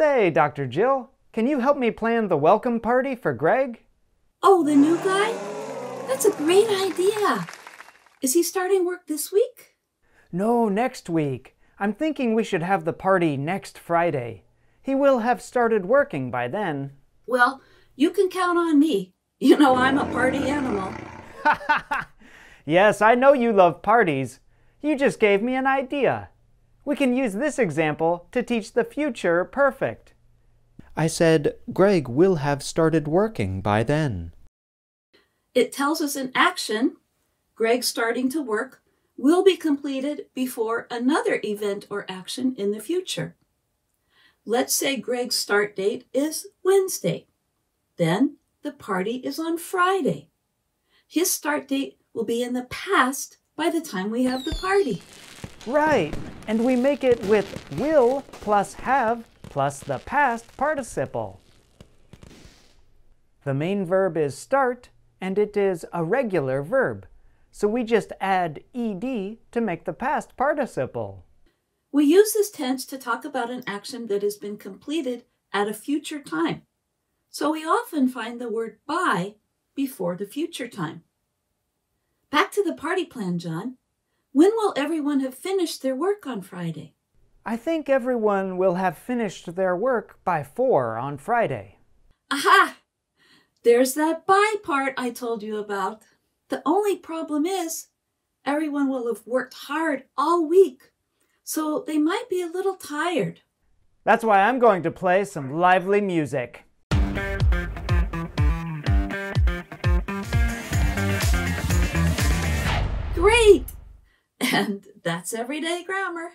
Say, Dr. Jill, can you help me plan the welcome party for Greg? Oh, the new guy? That's a great idea. Is he starting work this week? No, next week. I'm thinking we should have the party next Friday. He will have started working by then. Well, you can count on me. You know I'm a party animal. yes, I know you love parties. You just gave me an idea. We can use this example to teach the future perfect. I said, Greg will have started working by then. It tells us an action, Greg starting to work, will be completed before another event or action in the future. Let's say Greg's start date is Wednesday. Then the party is on Friday. His start date will be in the past by the time we have the party. Right, and we make it with will plus have plus the past participle. The main verb is start, and it is a regular verb, so we just add ed to make the past participle. We use this tense to talk about an action that has been completed at a future time. So we often find the word by before the future time. Back to the party plan, John. When will everyone have finished their work on Friday? I think everyone will have finished their work by four on Friday. Aha! There's that by part I told you about. The only problem is everyone will have worked hard all week, so they might be a little tired. That's why I'm going to play some lively music. Great! And that's everyday grammar.